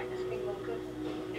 Right, this being all good.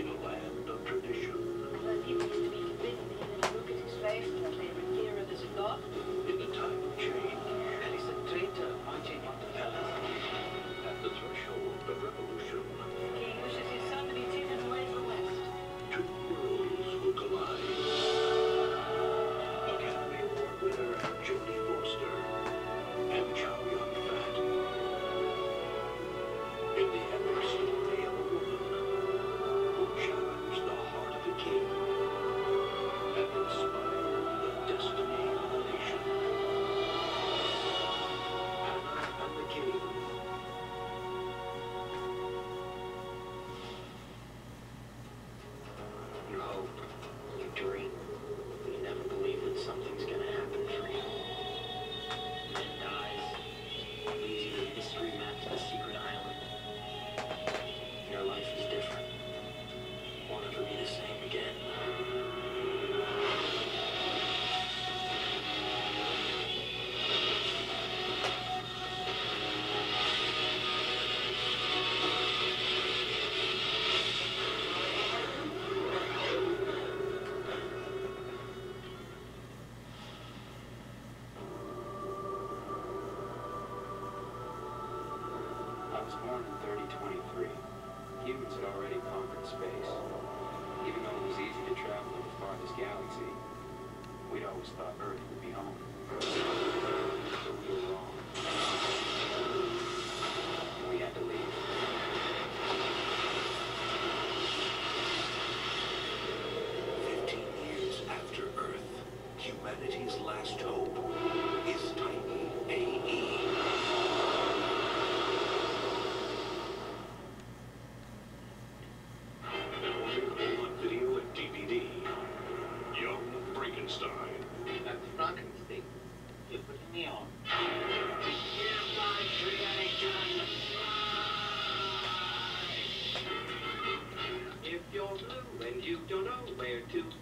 was born in 3023, humans had already conquered space. Even though it was easy to travel to the farthest galaxy, we'd always thought Earth would be home.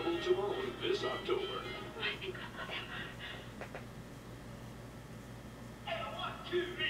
available to own this October. I think I love him. And one, two, three.